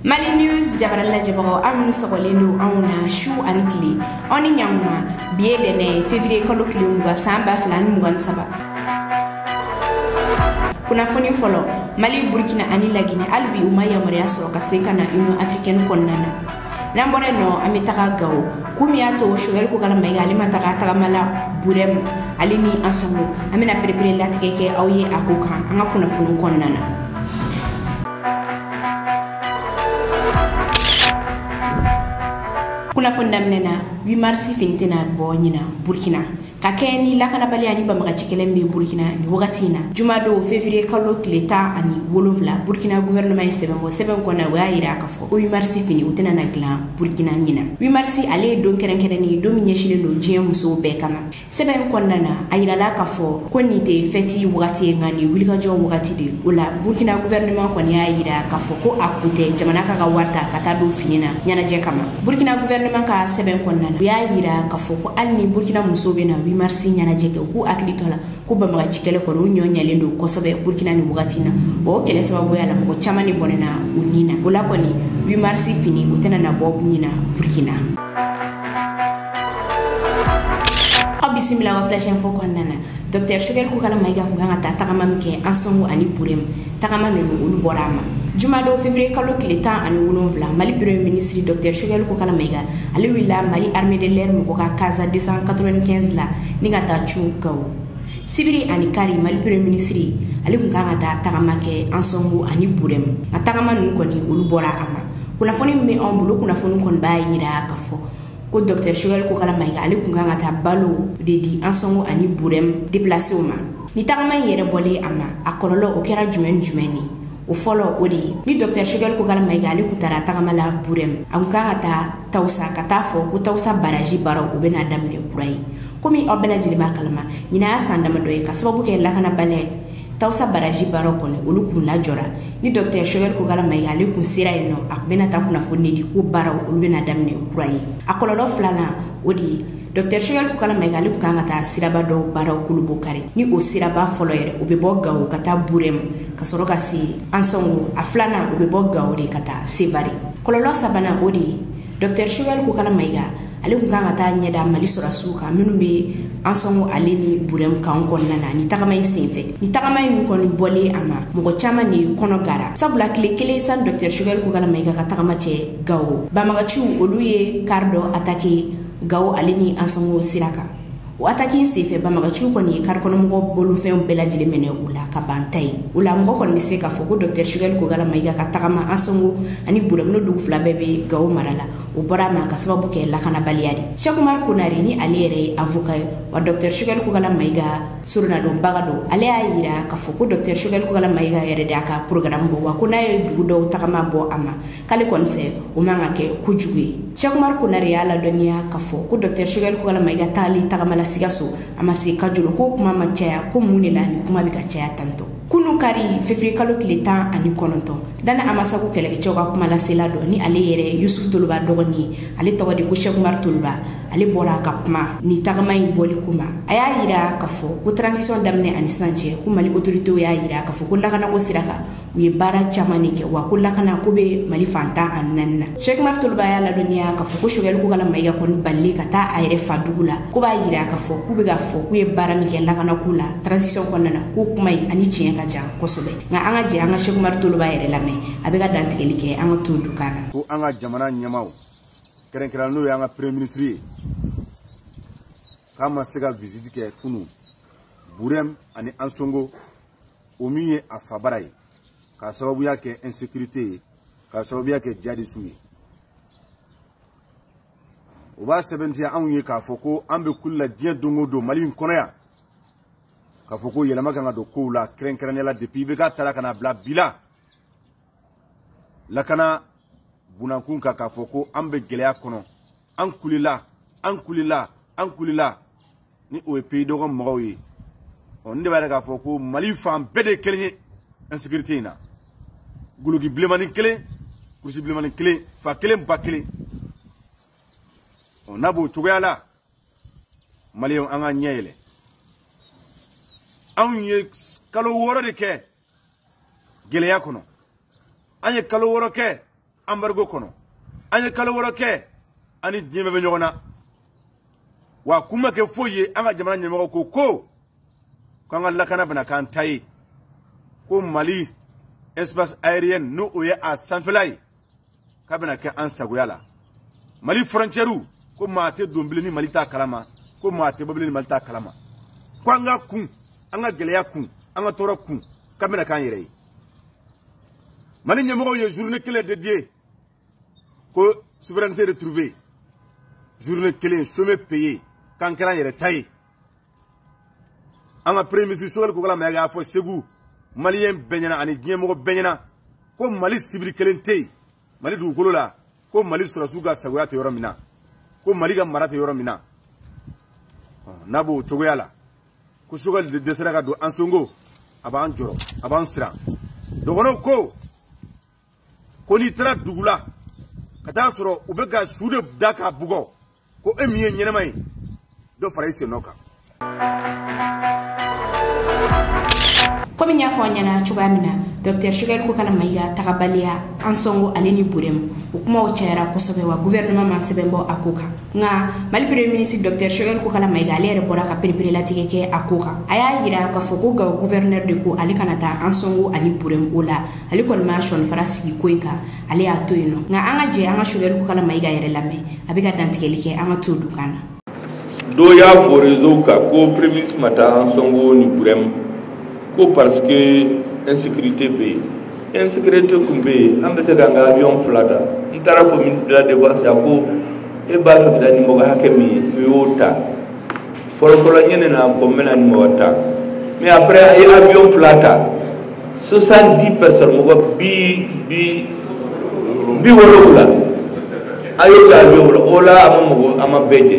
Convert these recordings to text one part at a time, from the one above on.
mali news jabara lajɛbagaw aw minnu sɔgɔlen don anw na su ani tile aw ni ɲankuma bi ye dɛnɛ ye fevriye kalo tile mugan saan b'a fila ani mugan ni saba kunnafoni fɔlɔ mali burkina ani lagine hali bi u ma yamaruya sɔrɔ ka segin ka na union africaine kɔnɔna na n'an bɔra yen nɔ an bɛ taga gawo ko min y'a to sogɛli ko kala mayiga ale ma taga tagama la burɛmu ale ni an sɔngo an bɛna perepere latigɛ kɛ aw ye a ko kan an ka kunnafoniw kɔnɔna na kunnafoni daminɛ na 8 marisi fini tɛna bɔ ɲina burkina ka kɛɲɛ ni lakanabaliya ni bamagaci kelen bɛ burukina ni wagati in na juma don fevriye kalo tile tan ani wolonwula burukina guvɛrɛnɛma ye sɛbɛn bɔ sɛbɛn kɔnɔ o y'a yira a ka fɔ ko wimarisi fini u tɛna na dilan burukina ɲina wimarisi ale ye don kɛrɛnkɛrɛnnen ye don min ɲɛsinnen don diɲɛ musow bɛɛ kama sɛbɛn kɔnɔna na a yirala ka fɔ ko nin tɛ fɛti wagati ye nka nin wulikajɔ wagati de o la burukina guvɛrɛnɛma kɔni y'a yira k'a fɔ ko a kun tɛ jamana ka ka wari ta ka taa don fini na ɲɛnajɛ kama burkina guvɛrɛnɛman ka sɛbɛn kɔnɔna na u y'a yira k'a fɔ ko hali ni burkina musow bɛna wimarisi ɲɛnajɛ kɛ u k'u hakili tɔ la ko banbagaci kɛlɛ kɔni u ɲɔ ɲɛlen don kosɛbɛ burkina ni wagati na o kɛlɛ sababuya la mɔgɔ caman de bɔnɛna u ni na o la kɔni wimarisi fini u tɛna na bɔ ɲina burkina aw bisimila ka filɛsɛn fɔ kɔnɔna na dɔktɛr sugɛli ko kala mayiga kun kan ka taa tagama min kɛ an sɔngo ani burem tagama ninnu olu bɔra a ma jumadon ffiere kalo tile tan ani wolonwula mali bere minisiri dɔ kɛ sokɛli ko kana ma ika ale wulila mali hamidlɛri mɔgɔ ka kasa de kato ni kɛnsi la ni ka taa c ka sibiri ani kari mali bere minisiriri ale tun kan ka taa tagama kɛ an sɔnko ani bomu a tagama ninnu kɔni olu bɔra a ma kunnafoni min bɛ anw bolo kunnafoni kɔni b'a jira ka fɔ ko dɔteri sukali ko kalama ika ale tun kan ka taa balo de di an sɔngo ani burɛmu debilasiww ma ni tagama in yɛrɛ bɔlen a ma a kɔlɔlɔ o kɛra jumɛn jumɛn ni o fɔlɔ o de ye ni dɔteri sukali ko kalama ika ale tun taara tagama la burɛmu a tun kan ka taa tasa ka taa fɔ ko tasa baraji baara u bɛna daminɛ kura ye komi aw bɛɛ lajɛlen b'a kalama ɲin y'a san damadɔ ye ka sababu kɛ lakana balɛ tasa baraji baara kɔnɔ olu k'u la jɔ ni dɔ kɛ sokɛri ko ma ye ale tun sera yen nɔ a bɛna taa kun fɔ nidi ko baara olu bɛna daminɛ kura ye a kɔlɔ filanan o de ye dɔkɛ sokɛkali kala ma ale tun kan ka taa siraba dɔw baaraw kulu bɔ kari ni o siraba fɔlɔ yɛrɛ o bɛ bɔ gawo ka taa buru ma ka sɔrɔ ka se an sɔngo a filanan o bɛ bɔ gawo de ka taa seri kɔlɔ sabanan o de ye dɔkɛ sokɛkali ko kala ma ale tun kan ka taa ɲɛda mali sɔrɔsiw kan minnu bɛ an sɔngɔ ale ni burɛmu kan kɔnɔna na ni tagama in senfɛ ni tagama in kɔni bɔlen a ma mɔgɔ caman de kɔnɔ gara sabula tile kelen san dɔkitɛr sugɛri ko kala mayika ka tagama cɛ gawo banbagaciw olu ye kari dɔ atake gawo ale ni an sɔngɔ sira kan Wata k'i senfɛ bamakɔc kɔni ye karikɔnɔmɔgɔ bolofɛn bɛɛ lajɛlen minɛ u la ka banta ye u la mɔgɔ kɔni bɛ se k'a fɔ ko dɔ kɛrɛsili ko wɛrɛɛrɛ ma i ka tagama asɔn ani boloolo dugu fila bɛɛ bɛ ga mara la u bɔra a ma ka sababu kɛ lakanabaliya de cɛkuma konare ni ale yɛrɛ ye a fɔka ye wa dɔcli ko ma ika sdɔnbaga don ale y'a jira k'a fɔ ko dɔ kɛrɛsli ko ma ika yɛrɛ de a ka porokarara bɔ wa ko n'a ye dugu dɔw tagama bɔ a ma k'ale kɔni fɛ o man ka kɛ kojugu ye sɛkumari konare y'a ladɔnniya ka fɔ ko dɔkitɛri sugɛli kɔgala ma i ka taali tagamala sigaso a ma se ka jolo ko kuma ma caya ko mun de la ni kuma bɛ ka caya tantɔ kunu kari fefere kalo tile tan ani kɔnɔntɔn dani amasago kɛlɛkɛcɛw ka kuma lasela dɔ ni ale yɛrɛ yusuf toloba dɔgɔnin ye ale tɔgɔ de ko sɛkumari toloba ale bɔra ka kuma ni tagama yi bɔli ko ma a y'a yira ka fɔ ko transisɔn daminɛ ani sisan cɛ ko mali otoritew y'a yira ka fɔ ko laganako sira kan u ye baara caman de kɛ wa ko lakana ko bɛ mali fantan ani naani na sɛkuma toloba y'a ladɔnniya ka fɔ ko sokɛli ko ka maka kɔni bali ka taa a yɛrɛ fa dugu la ko b'a jira a ka fɔ k'u bɛ ka fɔ k'u ye baara min kɛ lakana ko la transition kɔnɔna na ko kuma in ani tiɲɛ ka jan kosɛbɛ nka an ka jɛ an ka sɛkuma toloba yɛrɛ lamɛn a bɛ ka dantigɛli kɛ an ka to du kan na ko an ka jamana ɲɛmaw kɛrɛnkɛrɛn n'o ye an ka premier ministre ye k'a ma se ka visite kɛ kunu burɛm ani ansongo o min ye a fabara ye k'a sababuya kɛ insécurité ye k'a sababuya kɛ jadisiw ye o b'a sɛbɛntiya anw ye k'a fɔ ko an bɛ kuli la diɲɛ don o don mali in kɔnɔ yan k'a fɔ ko yɛlɛma kan ka don kow la kɛrɛnkɛrɛnnenya la depuis i bɛ k'a tara ka na bila bi la lakana bunankun kan k'a fɔ ko an bɛ gɛlɛya kɔnɔ an kulila an kulila an kulila ni o ye peyi dɔgɔ mɔgɔw ye ɔ n de b'a yɛrɛ k'a fɔ ko mali fan bɛɛ de ye kelen ye insécurité in na goloki bilenmani kelen kurusi bilenmani kelen fa kelen ba kelen ɔ n'a b'o cogoya la maliyɛnw an ka ɲɛ yɛlɛ anw ye kalo wɔɔrɔ de kɛ gɛlɛya kɔnɔ an ye kalo wɔɔrɔ kɛ anbarigo kɔnɔ an ye kalo wɔɔrɔ kɛ an ni diɲɛ bɛɛ bɛ ɲɔgɔn na wa kun ma kɛ foyi ye an ka jamana ɲɛmɔgɔ ko ko k'an ka lakana bɛna k'an ta ye ko mali espace aérien n'o o ye a sanfɛla ye k'a bɛna kɛ an sagoya la mali fɔrɔncɛriw ko maa tɛ don bilen ni mali t'a kalama ko maa tɛ bɔ bilen ni mali t'a kalama ko an ka kun an ka gɛlɛya kun an ka tɔɔrɔ kun k'a bɛna k'an yɛrɛ ye mali ɲɛmɔgɔw ye journée kelen de diye ko souveraineté retrouvée journée kelen chômé payé k'an kɛra an yɛrɛ ta ye an ka premier ministre sogɛli kokala ma y'a fɔ segu maliyɛn bɛɛ ɲɛna ani diɲɛmɔgɔ bɛɛ ɲɛna ko mali sibiri kelen tɛ yen mali dugukolo la ko mali sɔrɔsiw ka sagoya tɛ yɔrɔ min na ko mali ka mara tɛ yɔrɔ min na n'a b'o cogoya la ko sogɛli de dɛsɛra ka don an sonko a b'an jɔrɔ a b'an siran dɔgɔnɔw ko ko n'i taara dugu la ka taa sɔrɔ u bɛ ka su de da k'a bugɔ ko e min ye ɲɛnɛma ye dɔ fara i sen nɔ kan komi n y'a fɔ aw ɲɛna cogoya min na dɔktɛr sugɛli ko kana mayiga tagabaliya an sɔngo ale ni borɛmu o kumaw cayara kosɛbɛ wa guvɛrɛnɛman ma sɛbɛn bɔ a ko kan nka mali premier ministre docteur choguel ko kala mayiga ale yɛrɛ bɔra ka pereperelatigɛ kɛ a ko kan a y'a yira k'a fɔ ko gawo gouverneur de ko ale kana taa an sɔngo ani burem o la ale kɔni ma sɔnifara sigi ko in kan ale y'a to yen nɔ nka an ka jɛ an ka choguel ko kala mayiga yɛrɛ lamɛn a bɛ ka dantigɛli kɛ an ka to du kan na do y'a fɔ reseau ka ko premier ministre ma taa an sɔngo ni burem ko parce que insécurité bɛ yen insécurité tun bɛ yen an bɛ se k'an ka avion fila ta n taara fɔ ministre de la défense a ko e b'a fɛ ka taa ni mɔgɔ hakɛ min ye u y'o ta fɔlɔfɔlɔ n ye ne na ko n bɛna ni mɔgɔ ta mais après a ye avion fila ta 70 personnes mɔgɔ bi bi bi wolonwula a y'o ta avion fila o la a ma mɔgɔ a ma bɛɛ jɛ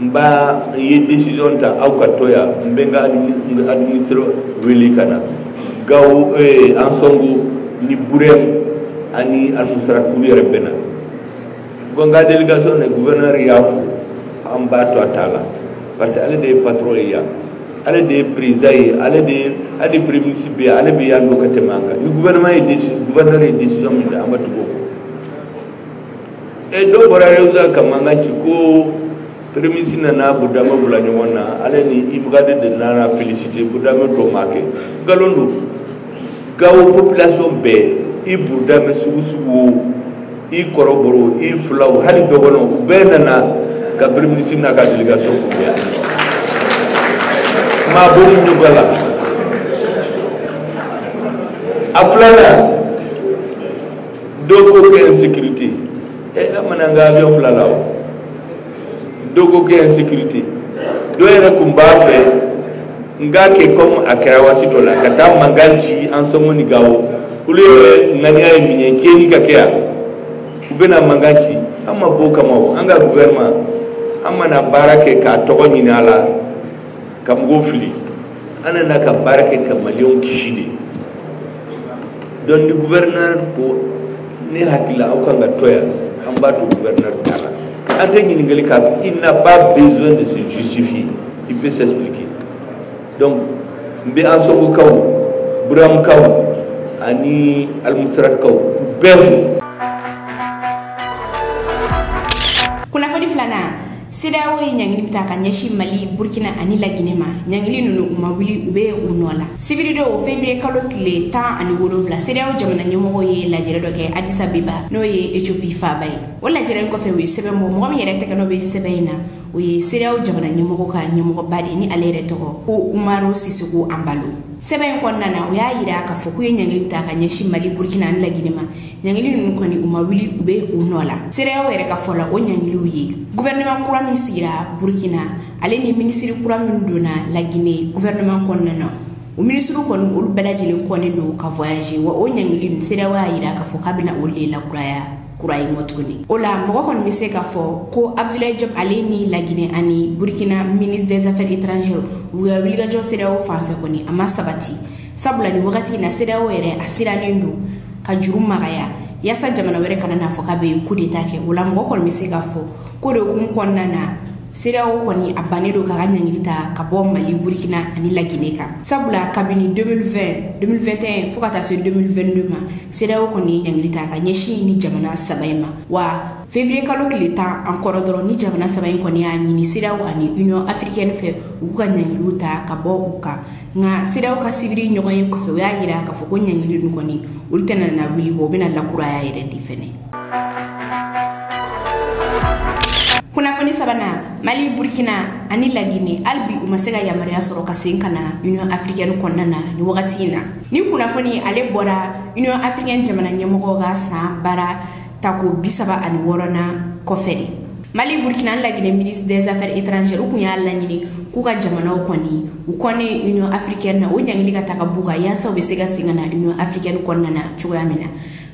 n b'a i ye décision ta aw ka to yan n bɛ n ka administre wele ka na gawo eh, an sɔngu ni burɛm ani almusaraki olu yɛrɛ bɛnna ko n ka délégation ne gouverneur y'a fo an b'a to a t'a la parce que ale de ye patron ye yan ale de ye président ye ale de ye ale de premier ministre bɛ yan ale bɛ yan n'o ka tɛmɛ an kan ni gouvernement ye décision gouverneur ye décision min ta an bɛ tugu o kɔ e dɔw bɔra yɛrɛsa ka mankan ci ko pereirisi nana budamɛ bila ɲɔgɔn na ala ni ibugden de nana filisite budamɛ dɔ ma kɛ nkalon don gawo bilaso bɛɛ i budamɛ sugu sugu i kɔrɔbɔ i filaw hali dɔ kɔnɔ u bɛɛ nana ka pereirisi na ka deli ka so yan maa bɔ minnu bɛ la a filanan dɔ ko kɛ insécurité ɛ eh, an mana an ka avion fila la o dɔ ko kɛ insécurité dɔ yɛrɛ tun b'a fɛ n k'a kɛ comme a kɛra waati dɔ la ka taa mankan ci an sɔmɔ ni gawo olu yɛrɛ ŋaniya ye min ye tiɲɛni ka kɛ yan u bɛna mankan ci an ma b'o kama o an ka gouvernement an mana baara kɛ k'a tɔgɔ ɲini a la ka mɔgɔw fili ana na ka baara kɛ ka maliyɛnw kisi de donc ni gouverneur ko ne hakili la aw kan ka to yan an b'a to gouverneur t'a la an tɛ ɲininkali k'a fɛ il n'a pas besoin de se justifier il peut s'expliquer donc n bɛ an sɔngokaw buramukaw ani alimusirakaw bɛɛ fo Siraw ye ɲg ta ka ɲɛsin mali burukina ani laginɛ ma ɲgli ninnu u ma wuli u bɛ u nɔ la sibirido o fɛnfie kalo tile tan ani wolowula seere jamana ɲɛmɔgɔ ye lajɛ dɔ kɛ alisa biba n'o ye ecp faba ye o lajɛ in kɔfɛ u ye sɛbɛn bɔ mɔgɔ min yɛrɛ tɛgɛ n'o bɛ sɛbɛn in na o ye seerew jamana ɲɛmɔgɔ ka ɲɛmɔgɔba de ni ale yɛrɛ tɔgɔ ko umaro siseko an balo sɛbɛn in kɔnɔna na u y'a jira k'a fɔ k' ye ɲgli ta ka ɲɛsin mali burukina ani laginɛ ma ɲangili ninnu kɔni u ma wuli u bɛ u nɔ la seereyaw yɛrɛ ka fɔ la o ɲangiliw ye guvɛrɛnɛman kura min sigira burkina ale ni minisiri kura min donna lagine guvɛrɛnɛman kɔnɔna na o minisiriw kɔni olu bɛɛ lajɛlen kɔnnen don ka voyage wa o ɲangili ninnu seereyaw y'a yira k'a fɔ k'a bɛna olu de lakuraya kura ye mɔ tuguni o la mɔgɔ kɔni bɛ se k'a fɔ ko abdulayi job ale ni laginɛ ani burkina ministre des affaires étrangères u ka wulikajɔ seereyaw fan fɛ kɔni a ma sabati sabula ni wagati in na CEDEAO yɛrɛ a sirannen don ka juru magaya yaasa jamana wɛrɛ kana n'a fɔ k'a bɛ coup d'Etat kɛ o la mɔgɔ kɔni bɛ se ka fɔ ko de hukumu kɔnɔna na CEDEAO kɔni a bannen don k'a ka ɲangili ta ka bɔ Mali Burkina ani Lagine kan sabula kabini 2020 2021 fo ka taa se 2022 ma CEDEAO kɔni ye ɲangili ta ka ɲɛsin ni jamana saba in ma wa février kalo tile tan an kɔrɔ dɔrɔn ni jamana saba in kɔni y'a ɲini siraw ani union africaine fɛ u k'u ka ɲangiliw ta ka bɔ u kan nka siraw ka sibiri ɲɔgɔn ye kɔfɛ u y'a jira k'a fɔ ko ɲɛɲini dun kɔni olu tɛna na wuli o bɛna lakuraya yɛrɛ de fɛnɛ kunnafoni sabanan mali burkina ani lagine hali bi u ma se ka yamaruya sɔrɔ ka sen ka na union africaine kɔnɔna na ni wagati in na ni kunnafoni ale bɔra union africaine jamana ɲɛmɔgɔ ka san baara tako bi saba ani wɔɔrɔna kɔfɛ de mali burkina laginɛ ministre des affaires étrangères u kun y'a laɲini k'u ka jamanaw kɔni u kɔni union africaine na o ɲangili ka taga b'u kan yaasa u bɛ se ka segin ka na union africaine kɔnɔna na cogoya min na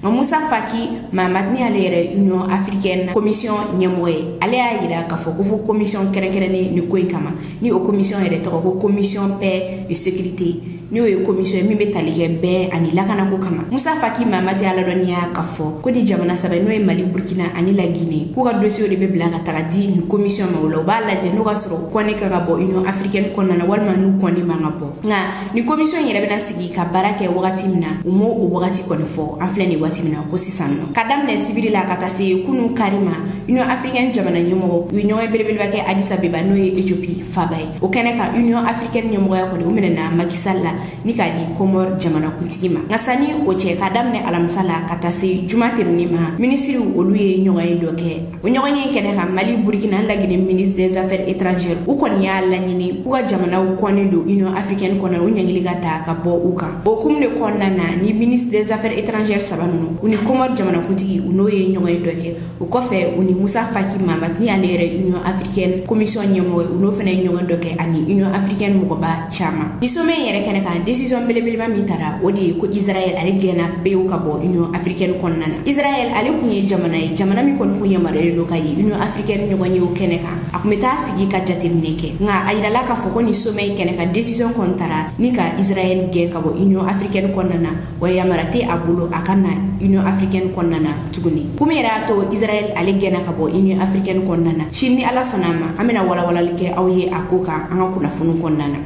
nka musa faki mahamad ni ale yɛrɛ union africaine na commission ɲɛmɔgɔ ye ale y'a jira k'a fɔ ko fo commission kɛrɛnkɛrɛnnen ni ko in kama ni o commission yɛrɛ tɔgɔ ko commission paix et sécurité n'o ye komisɔn ye min bɛ tali kɛ bɛn ani lakana ko kama musa faki mamadi aladɔnniya ka fɔ ko ni jamana saba n'o ye mali burkina ani lagine k'u ka dosiyew de bɛ bila ka taga di nin komisɔn ma o la u b'a lajɛ n'o ka sɔrɔ kɔnɛ ka ka bɔ union africaine kɔnɔna na walima n'u kɔnɛ man ka bɔ nka nin komisɔn yɛrɛ bɛna sigi ka baara kɛ wagati min na u m'o o wagati kɔni fɔ an filɛ nin wagati min na ko sisan nɔ ka daminɛ sibiri la ka taa se kunu kari ma union africaine jamana ɲɛmɔgɔ u ye ɲɔgɔn belebeleba kɛ adisa beba n'o ye ethiopie faba ye o kɛnɛ kan union africaine ɲɛmɔgɔya kɔni u minɛna makisal la ni k'a di comore jamanakuntigi ma nka sanni o cɛ k'a daminɛ alamisa la ka taa se juma tɛmɛnin ma minisiriw olu ye ɲɔgɔn ye dɔ kɛ o ɲɔgɔn ye kɛnɛ kan mali burkina laginɛ ministre des affaires étrangères u kɔni y'a laɲini u ka jamanaw kɔnnen don union africaine kɔnɔ u ɲangili ka ta ka bɔ u kan o kumu de kɔnɔna na ni ministre des affaires étrangères saba nunu u ni comore jamanakuntigi u n'o ye ɲɔgɔn ye dɔ kɛ o kɔfɛ u ni musa faki mamad ni ale yɛrɛ union africaine commission ɲɛmɔgɔ u n'o fana ye ɲɔgɔn dɔ kɛ ani union africaine mɔgɔba caman ni somɛ in yɛrɛ kɛnɛ kan decision belebeleba min tara o de ye ko israɛl ale gɛnna bew ka bɔ union africaine kɔnɔna na israɛl ale kun ye jamana ye jamana min kɔni kun yamaruyalen don ka ye union africaine ɲɔgɔn yew kɛnɛ kan a kun bɛ taa sigi ka jateminɛ kɛ nka a yirala k'a fɔ ko ni somɛ in kɛnɛ ka decision kɔni tara ni ka israɛl gɛn ka bɔ union africaine kɔnɔna na wa yamara tɛ a bolo a ka na i ni afirikɛni kɔnɔna na tuguni ko min yɛrɛ y'a to israɛl ale gɛnna ka bɔ i ni afirikɛni kɔnɔna na sini ni ala sɔnna a ma an bɛna walawalali kɛ aw ye a ko kan an ka kunnafoni kɔnɔna na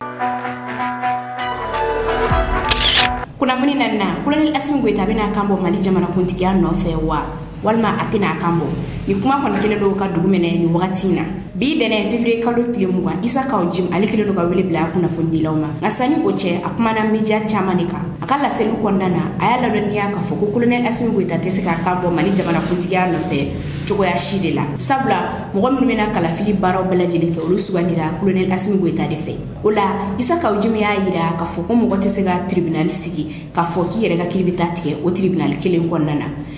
kunnafoni na na kolonɛli asimi goyita bɛna kan bɔ mali jamanakuntigiya nɔfɛ wa walima a tɛna a kan bɔ nin kuma kɔni kelen don ka dugu minɛ nin wagati in na bi dɛnɛ fevriye kalo tile mugan isa kaw jim ale kelen don ka wele bila a kunnafonidilaw ma nka sanni o cɛ a kumana media caaman de kan a ka laseliw kɔnɔna na a y'a ladɔnniya k'a fɔ ko kolonɛl asimi goyita tɛ se k'a kan bɔ mali jamana kuntigiya nɔfɛ cogoya si de la sabula mɔgɔ minnu bɛna kalafili baaraw bɛɛ lajɛlen kɛ olu sugandira kolonɛl asimi goyita de fɛ o la isa kaw jim y'a yira k'a fɔ ko mɔgɔ tɛ se ka tribinali sigi k'a fɔ k'i yɛrɛ ka kiri bɛ ta tigɛ o tribinali kelen kɔnɔna na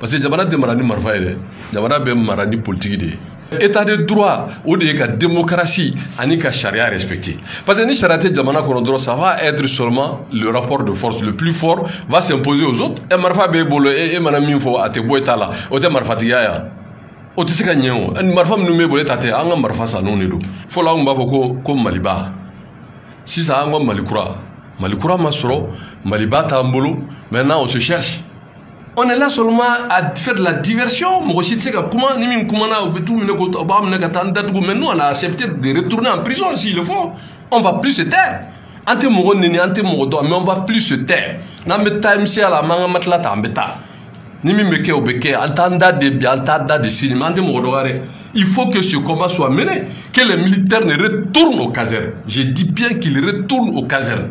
parce que jamana tɛ mara ni marifa ye dɛ jamana bɛ mara ni politiki de ye état de droit o de ye ka démocratie ani ka sariya respecter parce que ni sariya tɛ jamana kɔnɔ dɔrɔn ça va être seulement le rapport de force le plus fort va s'imposer aux autres ɛ marifa b'e bolo e mana min fɔ a tɛ bɔ e ta la o tɛ marifatigiya ya o tɛ se ka ɲɛ o marifa minnu b'e bolo e ta tɛ an ka marifa sanniw de don fɔlɔ an tun b'a fɔ ko ko maliba sisan an ka mali kura mali kura ma sɔrɔ maliba t'an bolo maintenant on se cherche on est là seulement à faire de la diversion mɔgɔ si tɛ se ka kuma ni min kumana u bɛ t'u minɛ k'u b'a minɛ ka taa an datugu mais nous on a accepté de retourner en prison s'il le faut on va plus se taire an tɛ mɔgɔ neni an tɛ mɔgɔ dɔn mais on va plus se taire n'an bɛ taa misiya la an b'an ka matila ta an bɛ taa ni min bɛ kɛ o bɛ kɛ an t'an da de bi an t'a da de sini mais an tɛ mɔgɔ dɔgɔya dɛ il faut que ce combat soit mené que les militaires ne retournent aux casernes je dis bien qu'ils retournent aux casernes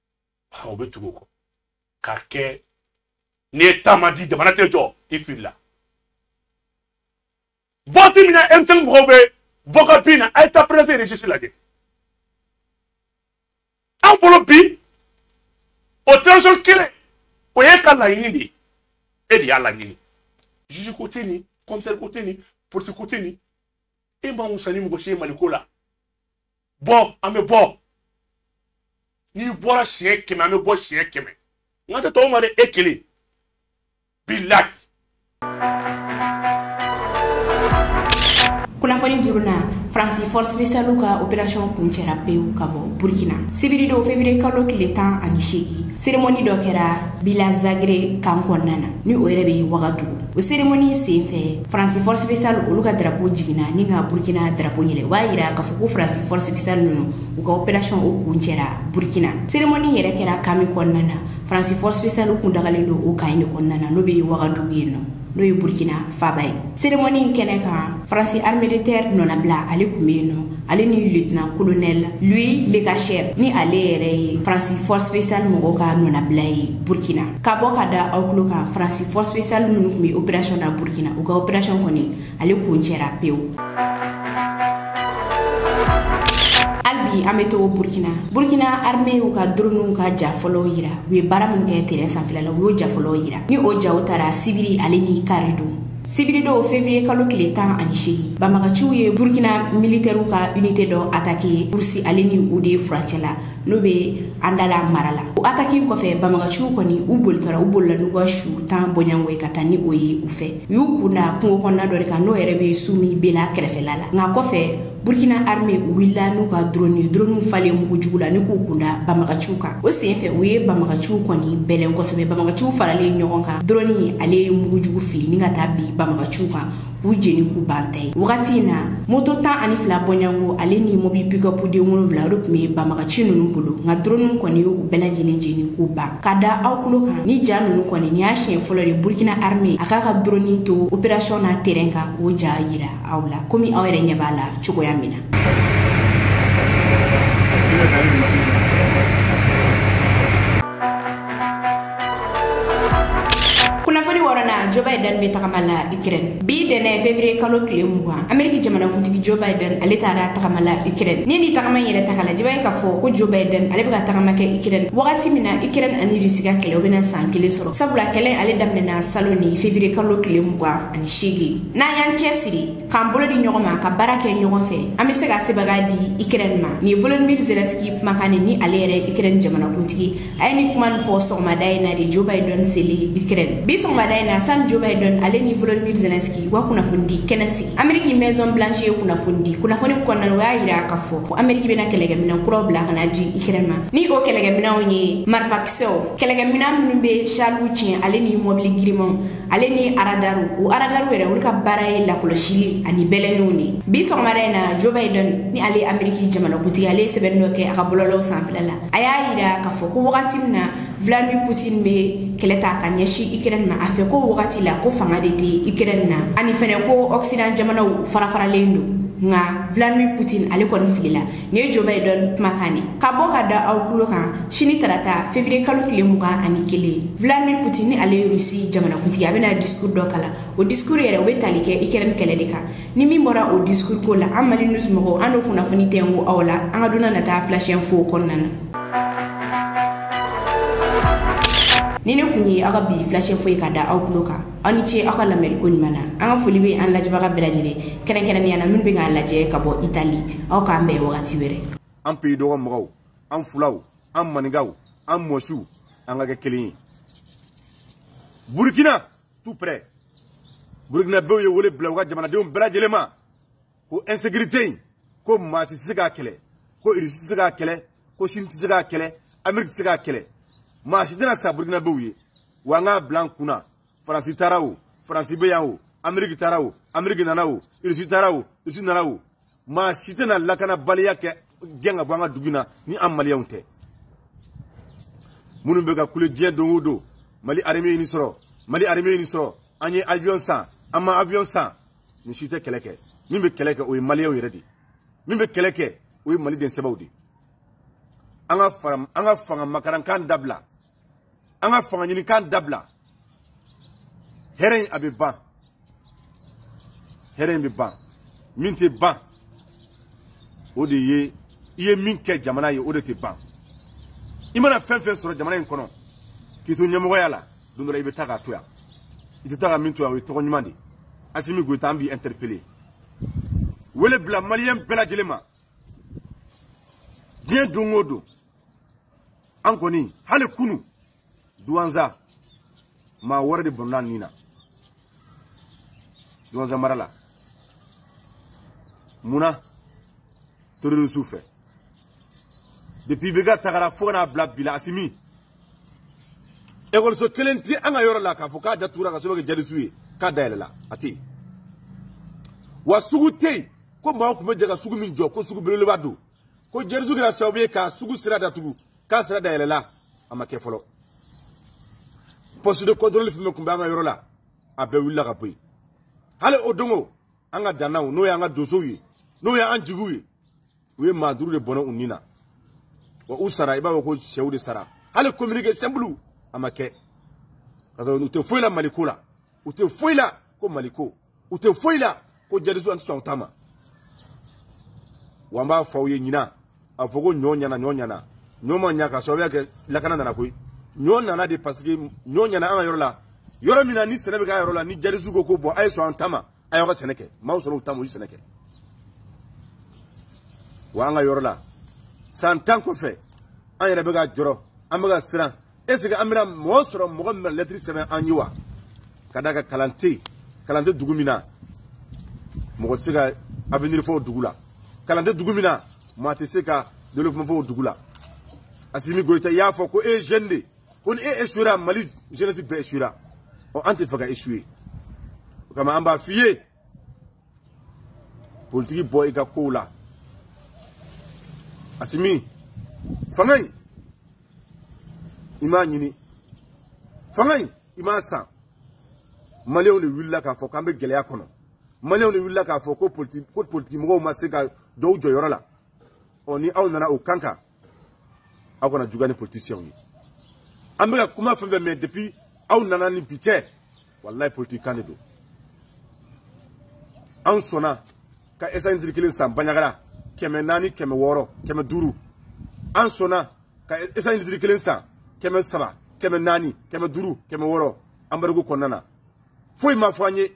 o bɛ tugu o kɔ ka kɛ n'i ye taama di jamana tɛ jɔ i filila waati min na emisɛn mɔgɔw bɛ bɔ ka bin na a ye taa perese resisi lajɛ an bolo bi o transition kelen o ye ka laɲini de ye e de y'a laɲini juge ko tɛ nin commissaire ko tɛ nin polisi ko tɛ nin e ma wusa ni mɔgɔ si ye mali ko la bɔ an bɛ bɔ n'i bɔra siɲɛ kɛmɛ an bɛ bɔ siɲɛ kɛmɛ n ka tɛ tɔw ma dɛ e kelen bilahi kunnafoni duruna faransi force spéciale ka opération kuncɛra pewu ka bɔ burkina sibiridon février kalo tile tan ani seegin seremoni dɔ kɛra bila zagre kan kɔnɔna na ni o yɛrɛ bɛ wagadugu o seremoni sen fɛ faransi force spéciale olu ka drapeau jiginna ni ka burkina drapeau yɛlɛ o b'a yira k'a fɔ ko faransi force spéciale ninnu u ka opération o kun cɛra burkina cérémonie yɛrɛ kɛra kami kɔnɔna na faransi force spéciale u kun dagalen don o kan in de kɔnɔna na n'o bɛ wagadugu yen nɔ n'o ye burkina faba ye cérémonie in kɛnɛ kan faransi armée de terre nɔnabila ale tun bɛ yen nɔ ale ni letna kolonɛ la lu leka sɛ ni ale yɛrɛ ye faransi fɔsisa mɔgɔw ka nɔbila ye burukina ka bɔ ka da aw tulo kan faransi fɔsisa minnu tun bɛ oererayɔn na burukina u ka oererayɔn kɔni ale kun cɛra pewu hali an bɛ to burukina burukina hamɛ y'u ka dununw ka ja fɔlɔ jira u ye baara minnu kɛ tɛrɛn sanfɛ la u y'o ja fɔlɔ jira ni o ja taara sibiri ale ni kari don sibiridon fevriye kalo tile tan ani seegin banbagaciw ye burkina militɛriw ka unité dɔ atake rusi ale ni u de furancɛ la n'o bɛ andala mara la o ataki kɔfɛ banbagaciw kɔni u bolitɔra u bolila n'u ka su tan bɔɲango ye ka taa ni o ye u fɛ u y'u kunda kungo kɔnɔna dɔ de kan n'o yɛrɛ bɛ su min bela kɛrɛfɛla la nka kɔfɛ Burukina ha wulila n'u ka du ye du falenlen mugu jugu la ni k'u kunda bamakɔc kan o senfɛ u ye bamakɔciw kɔni bɛn kɔsɔ bamakɔciw faralen ɲɔgɔn kan du ale ye mugu jugu fili ni ka taa bi bamakɔciw kan u jeni k'u banta ye wagati in na moto tan ani fila bɔɲɔgɔnko ale ni mɔbili bikapden wolonwula olu tun ye bamakɔc ninnu bolo nka du kɔni y u bɛɛ lajɛlen jeni k'u ban ka da aw tulo kan ni ja ninnu kɔni ni y'a siɲɛ fɔlɔ de burukina hame a k'a ka du to uɛrasiɔn n'a tɛ kan k'o ja jira aw la kɔmi aw yɛrɛ ɲɛ b'a la cogoya min na kunnafoni wɔɔrɔna joe biden bɛ tagama la ukraine bi dɛnɛ fevrier kalo tile mugan ameriki jamanakuntigi joe biden ale taara tagama la ukraine ni ni tagama in yɛrɛ taga la jeba ye k'a fɔ ko joe biden ale bɛ ka tagama kɛ ukraine wagati min na ukraine ani rusi ka kɛlɛ o bɛna saan kelen sɔrɔ sabula kɛlɛ ale daminɛna salo ni fevrier kalo tile mugan ani seegin n'an y'an cɛ siri k'an bolo di ɲɔgɔn ma ka baara kɛ ɲɔgɔn fɛ an bɛ se ka sebaga di ikrɛn ma nin ye volodimir zelensky kumakan ni ni ale yɛrɛ ikrɛn jamanakuntigi a ye ni kuma nin fɔ sɔgɔmada in na de joe biden seli ikrɛn bi sɔgɔmada in na sani joe biden ale ni volodimir zelensky wa kunnafonidi kɛnɛ sigi ameriki maison blanche ye kunnafonidi kunnafoni kɔnɔna o y'a yira k'a fɔ ko ameriki bɛna kɛlɛkɛminɛn kuraw bila ka na di ikrɛn ma ni o kɛlɛkɛminɛnw ye marifakisɛw kɛlɛkɛminɛn minnu bɛ charlu tiɲɛ ale ni mɔbili girimanw ale ni aradaru o aradaru yɛrɛ olu ka baara ye lakɔlɔsili ani bɛlɛninw de bi sɔgɔmada in na joe biden ni ale ye ameriki jamanakuntigi ale ye sɛbɛnni dɔ kɛ a ka bɔlɔlɔw sanfɛla la a y'a yira k'a fɔ ko wagati min na vladimir putin bɛ kɛlɛ ta ka ɲɛsin ukraine ma a fɛ ko wagati la ko fanga de tɛ ukraine na ani fɛnɛ ko occident jamanaw farafaralen don nka vladimir putin ale kɔni filila nin ye jɔba ye dɔɔni kumakan ne ka bɔ ka da aw tulo kan sini tarata fevriye kalo tile mugan ani kelen vladimir putin ni ale ye rusi jamanakuntigi a bɛna diskur dɔ kala o diskur yɛrɛ o bɛ tali kɛ ikrɛn kɛlɛ de kan ni min bɔra o diskur ko la an mali news mɔgɔw an do kunnafoni tɛ n ko aw la an ka donna na taa flasiyɛn fow kɔnɔna na ni ne kun ye aw ka bi flasiyɛn foyi ka da aw tulo kan aw ni ce aw ka lamɛnli ko ɲuman na an ka foli bɛ an lajɛbaga bɛɛ lajɛlen kɛrɛnkɛrɛnya na minnu bɛ k'a lajɛ ka bɔ itali aw k'an bɛɛ wagati wɛrɛ an pe dɔgɔ mɔgɔw an fulaw an maninkaw an mɔsiw an ka kɛ kelen ye burukina tu pɛ burukinabew ye wele bila u ka jamanadenw bɛɛ lajɛlen ma ko insécurité in ko maa si tɛ se k'a kɛlɛ ko irisi tɛ se k'a kɛlɛ ko sini tɛ se k'a kɛlɛ ameriki tɛ se k'a kɛlɛ maa si tɛna sa burukinabew ye wa an k'a bila an kun na faransi taara o faransi bɛ yan o ameriki taara o ameriki nana o irisi taara o irisi nana o maa si tɛna lakanabaliya kɛ gɛn ka bɔ an ka dugu in na ni an maliyɛnw tɛ minnu bɛ ka kule diɲɛ don o don mali arime ye nin sɔrɔ mali arime ye nin sɔrɔ an ye avion san an ma avion san nin si tɛ kɛlɛ kɛ min bɛ kɛlɛ kɛ o ye maliyɛnw yɛrɛ de min bɛ kɛlɛ kɛ o ye mali den sɛbɛw de an ka fara an ka fanga makarankan dabila an ka fanga ɲinikan dabila hɛrɛ in a bɛ ban hɛrɛ in bɛ ban min tɛ ban o de ye i ye min kɛ jamana ye o de tɛ ban i mana fɛn fɛn sɔrɔ jamana in kɔnɔ k'i to ɲɛmɔgɔya la don dɔ la i bɛ taa k'a to yan i tɛ taa ka min to yan o ye tɔgɔ ɲuman de ye asimi goyita an b'i interpellé wele bila maliyɛn bɛɛ lajɛlen ma diɲɛ don o don an kɔni hali kunu duwanza maa wɛrɛ de bɔnna nin na duwanza mara la mun na terorisiw fɛ depuis bɛ ka tagara fo kana bila bila asimi ekɔliso kelen tɛ an ka yɔrɔ la k'a fɔ k'a datugura ka sɔrɔ kɛ jalisu ye k'a dayɛlɛla a tɛ yen wa sugu tɛ yen ko maaw tun bɛ jɛ ka sugu min jɔ ko sugu belebeleba don ko jalisu kɛra sababu ye k'a sugu sira datugu k'a sira dayɛlɛla a ma kɛ fɔlɔ poste de contrôle fɛn fɛn tun bɛ an ka yɔrɔ la a bɛɛ wulila ka bɔ yen hali o donko an ka dannaw n'o y'an ka donsow ye n'o y'an jigiw ye u ye maa duuru de bɔnɛ u ni na wa u sara i b'a fɔ ko sɛw de sara hali communiqué simple a ma kɛ ka sɔrɔ u tɛ foyi la maliko la u tɛ foyi la ko maliko u tɛ foyi la ko jadisu an tɛ sɔn u ta ma wa an b'a fɔ aw ye ɲinan a fɔ ko ɲɔ ɲana ɲɔ ɲana ɲɔ ma ɲa ka sababuya kɛ lakana nana koyi ɲɔ nana de parce que ɲɔ ɲana an ka yɔrɔ la yɔrɔ min na ni sɛnɛ bɛ k'a yɔrɔ la ni jadisu ko ko bɔn a ye sɔn an ta ma a y'aw ka sɛnɛ kɛ maaw sɔrɔ u taama u ye sɛnɛ kɛ wa an ka yɔrɔ la san tan kɔfɛ an yɛrɛ bɛ ka jɔrɔ an bɛ ka siran eseke an bɛna mɔgɔ sɔrɔ mɔgɔ min bɛna lɛtiri sɛbɛn an ye wa ka d'a kan kalan tɛ yen kalan tɛ dugu min na mɔgɔ tɛ se ka avenir fɔ o dugu la kalan tɛ dugu min na maa tɛ se ka développement fɔ o dugu la asimi goyita i y'a fɔ ko e ye jeune de ye ko ni e esuyera mali jeunesse bɛɛ esuyera ɔ an tɛ fɛ ka esuye o kama an b'a f'i ye politiki bɔ i ka kow la asimi fanga in i m'a ɲini fanga in i m'a san maliyɛnw de wulila k'a fɔ k'an bɛ gɛlɛya kɔnɔ maliyɛnw de wulila k'a fɔ ko politiki ko politiki mɔgɔw ma se ka jɔ u jɔyɔrɔ la ɔ ni aw nana o kan kan aw kana juguya ni politiciens ye an bɛ ka kuma fɛn fɛn mɛn depuis aw nana ni bi cɛ walayi politikan de don anw sɔnna ka esandiri kelen san baɲagara kɛmɛ naani kɛmɛ wɔɔrɔ kɛmɛ duuru an sɔnna ka esandiri kelen san kɛmɛ saba kɛmɛ naani kɛmɛ duuru kɛmɛ wɔɔrɔ anbarigo kɔnɔna na foyi ma fɔ an ye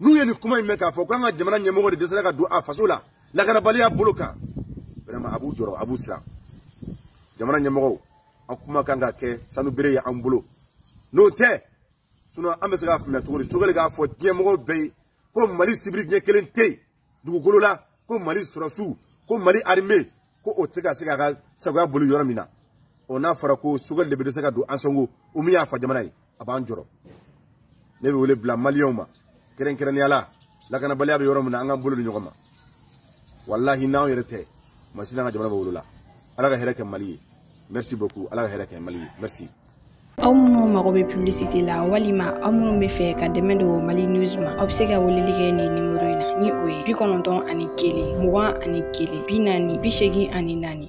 n'u ye nin kuma in mɛn k'a fɔ k'an ka jamana ɲɛmɔgɔ de dɛsɛra ka don a faso la lakanabaliya bolo kan vraiment a b'u jɔrɔ a b'u siran jamana ɲɛmɔgɔw aw kuma kan ka kɛ sanu bere ye an bolo n'o tɛ sinɔn an bɛ se k'a faamuya cogo di sogɛli k'a fɔ diɲɛmɔgɔw bɛɛ ye ko mali sibiri diɲɛ kelen tɛ yen dugukolo la ko mali sɔrɔsiw ko mali arime ko o tɛ ka se k'a ka sagoya boli yɔrɔ min na o n'a fɔra ko sogɛli de bɛ se ka don an sɔnko o min y'a fa jamana ye a b'an jɔrɔ ne bɛ wele bila maliyɛnw ma kɛrɛnkɛrɛnnenya la lakanabaliya bɛ yɔrɔ min na an k'an bolo di ɲɔgɔn ma walahi n'anw yɛrɛ tɛ masi n'an ka jamana bɛ wolola ala ka hɛrɛ kɛ mali ye merci beaucoup ala ka hɛrɛ kɛ mali ye merci aw minnu mago bɛ publicité la walima aw minnu bɛ fɛ ka dɛmɛ don mali news ma aw bɛ se ka weleli kɛ nin nimero in na ni o ye bi kɔnɔntɔn ani kelen mugan ani kelen bi naani bi seegin ani naani